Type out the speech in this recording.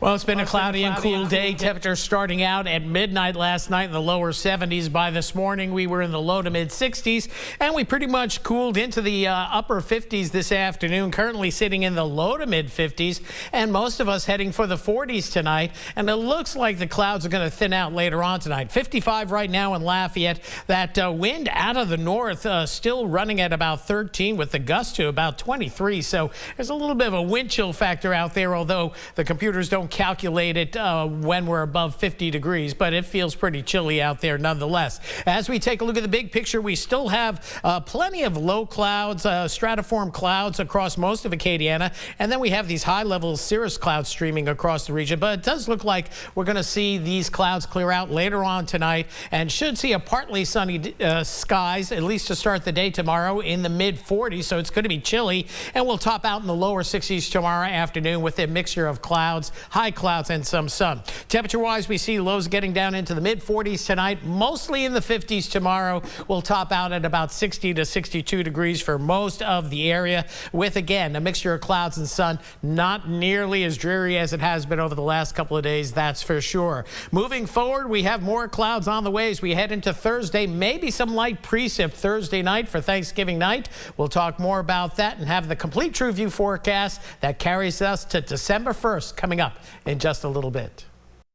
Well, it's been a cloudy and cool day. Temperature starting out at midnight last night in the lower 70s. By this morning, we were in the low to mid 60s, and we pretty much cooled into the uh, upper 50s this afternoon. Currently sitting in the low to mid 50s, and most of us heading for the 40s tonight. And it looks like the clouds are going to thin out later on tonight. 55 right now in Lafayette. That uh, wind out of the north uh, still running at about 13 with the gust to about 23. So there's a little bit of a wind chill factor out there, although the computers don't calculate it uh, when we're above 50 degrees, but it feels pretty chilly out there nonetheless. As we take a look at the big picture, we still have uh, plenty of low clouds, uh, stratiform clouds across most of Acadiana, and then we have these high-level cirrus clouds streaming across the region. But it does look like we're going to see these clouds clear out later on tonight and should see a partly sunny uh, skies, at least to start the day tomorrow in the mid 40s. So it's going to be chilly, and we'll top out in the lower 60s tomorrow afternoon with a mixture of clouds, high clouds and some sun. Temperature-wise, we see lows getting down into the mid-40s tonight, mostly in the 50s tomorrow. We'll top out at about 60 to 62 degrees for most of the area, with, again, a mixture of clouds and sun. Not nearly as dreary as it has been over the last couple of days, that's for sure. Moving forward, we have more clouds on the way as we head into Thursday. Maybe some light precip Thursday night for Thanksgiving night. We'll talk more about that and have the complete TrueView forecast that carries us to December 1st coming up in just a little bit.